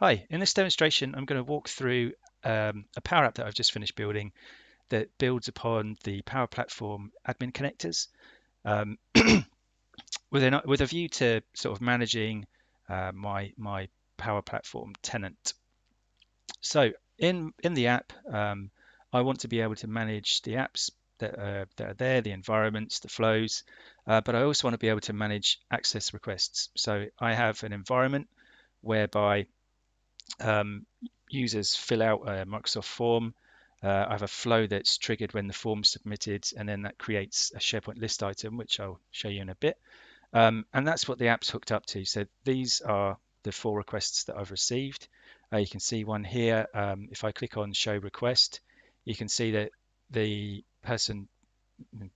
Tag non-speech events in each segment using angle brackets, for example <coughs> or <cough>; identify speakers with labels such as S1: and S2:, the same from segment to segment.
S1: Hi, in this demonstration I'm going to walk through um, a Power App that I've just finished building that builds upon the Power Platform admin connectors um, <clears throat> with, an, with a view to sort of managing uh, my, my Power Platform tenant. So in, in the app, um, I want to be able to manage the apps that are, that are there, the environments, the flows, uh, but I also want to be able to manage access requests. So I have an environment whereby um, users fill out a Microsoft form. Uh, I have a flow that's triggered when the form's submitted, and then that creates a SharePoint list item, which I'll show you in a bit. Um, and that's what the app's hooked up to. So these are the four requests that I've received. Uh, you can see one here. Um, if I click on show request, you can see that the person,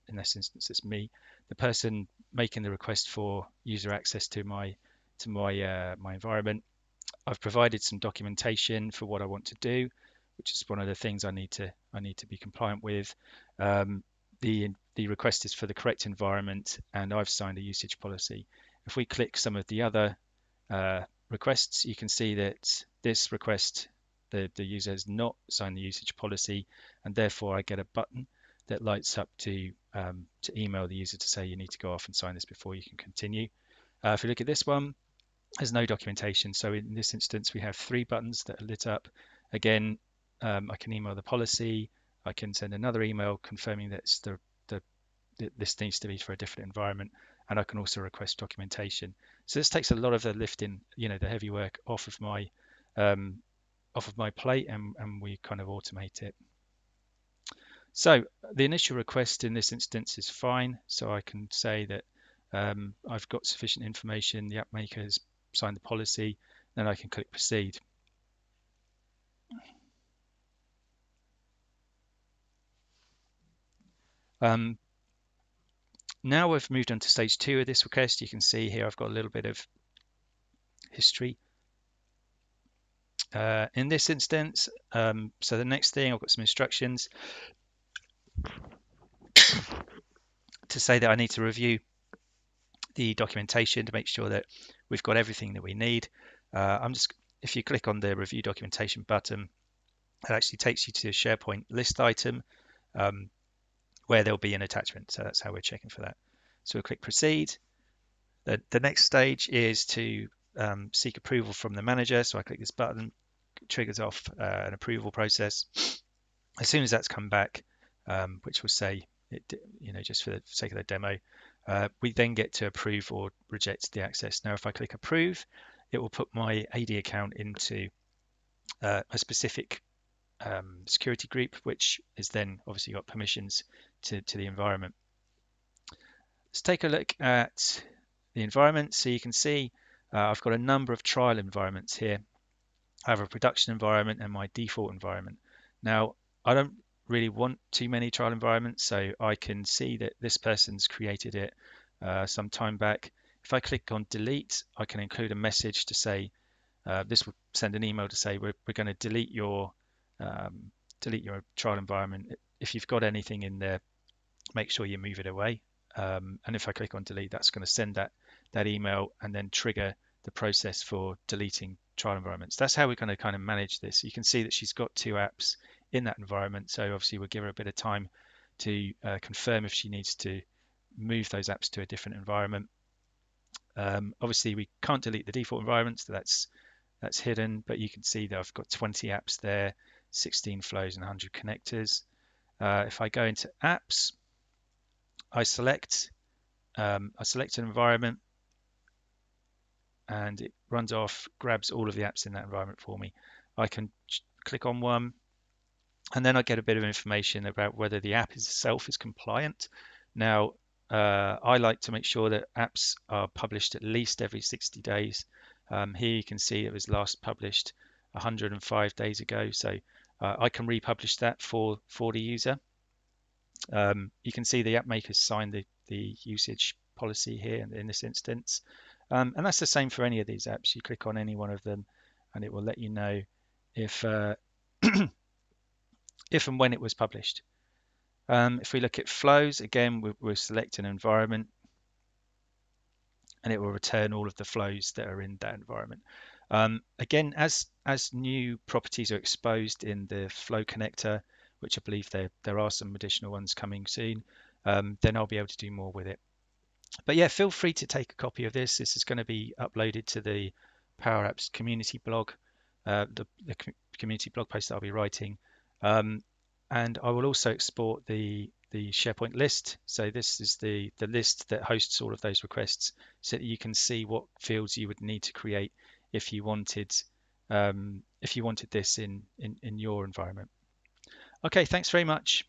S1: in this instance, it's me, the person making the request for user access to my to my uh, my environment I've provided some documentation for what I want to do, which is one of the things I need to I need to be compliant with. Um, the the request is for the correct environment, and I've signed a usage policy. If we click some of the other uh, requests, you can see that this request the, the user has not signed the usage policy, and therefore I get a button that lights up to um, to email the user to say you need to go off and sign this before you can continue. Uh, if you look at this one, there's no documentation. So in this instance, we have three buttons that are lit up. Again, um, I can email the policy. I can send another email confirming that the, the, this needs to be for a different environment. And I can also request documentation. So this takes a lot of the lifting, you know, the heavy work off of my um, off of my plate, and, and we kind of automate it. So the initial request in this instance is fine. So I can say that um, I've got sufficient information. The app maker has sign the policy, then I can click proceed. Um, now we've moved on to stage two of this request. You can see here I've got a little bit of history. Uh, in this instance, um, so the next thing, I've got some instructions <coughs> to say that I need to review the documentation to make sure that we've got everything that we need. Uh, I'm just, if you click on the review documentation button, it actually takes you to a SharePoint list item um, where there'll be an attachment. So that's how we're checking for that. So we'll click proceed. The, the next stage is to um, seek approval from the manager. So I click this button, triggers off uh, an approval process. As soon as that's come back, um, which will say, it, you know, just for the sake of the demo, uh, we then get to approve or reject the access. Now, if I click approve, it will put my AD account into uh, a specific um, security group, which is then obviously got permissions to, to the environment. Let's take a look at the environment. So you can see uh, I've got a number of trial environments here. I have a production environment and my default environment. Now, I don't really want too many trial environments. So I can see that this person's created it uh, some time back. If I click on delete, I can include a message to say, uh, this will send an email to say we're, we're going to delete your um, delete your trial environment. If you've got anything in there, make sure you move it away. Um, and if I click on delete, that's going to send that that email and then trigger the process for deleting trial environments. That's how we're going to kind of manage this. You can see that she's got two apps in that environment. So obviously we'll give her a bit of time to uh, confirm if she needs to move those apps to a different environment. Um, obviously we can't delete the default environment, so that's that's hidden, but you can see that I've got 20 apps there, 16 flows and 100 connectors. Uh, if I go into apps, I select um, I select an environment and it runs off, grabs all of the apps in that environment for me. I can click on one, and then I get a bit of information about whether the app itself is compliant. Now, uh, I like to make sure that apps are published at least every 60 days. Um, here you can see it was last published 105 days ago, so uh, I can republish that for, for the user. Um, you can see the app makers signed the, the usage policy here in, in this instance. Um, and that's the same for any of these apps. You click on any one of them and it will let you know if uh, <clears throat> if and when it was published. Um, if we look at flows, again, we, we'll select an environment and it will return all of the flows that are in that environment. Um, again, as as new properties are exposed in the Flow connector, which I believe there there are some additional ones coming soon, um, then I'll be able to do more with it. But yeah, feel free to take a copy of this. This is going to be uploaded to the Power Apps community blog, uh, the, the community blog post that I'll be writing. Um, and I will also export the the SharePoint list. So this is the, the list that hosts all of those requests so that you can see what fields you would need to create if you wanted um, if you wanted this in, in, in your environment. Okay, thanks very much.